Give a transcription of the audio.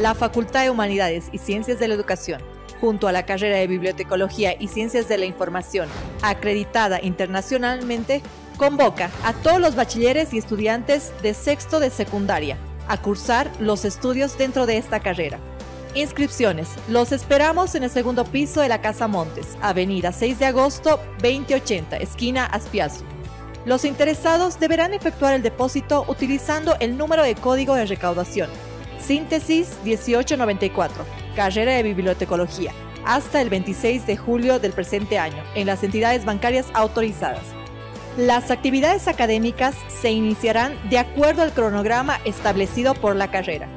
la Facultad de Humanidades y Ciencias de la Educación, junto a la carrera de Bibliotecología y Ciencias de la Información, acreditada internacionalmente, convoca a todos los bachilleres y estudiantes de sexto de secundaria a cursar los estudios dentro de esta carrera. Inscripciones. Los esperamos en el segundo piso de la Casa Montes, Avenida 6 de agosto 2080, esquina Aspiazu. Los interesados deberán efectuar el depósito utilizando el número de código de recaudación Síntesis 1894, carrera de bibliotecología, hasta el 26 de julio del presente año, en las entidades bancarias autorizadas. Las actividades académicas se iniciarán de acuerdo al cronograma establecido por la carrera.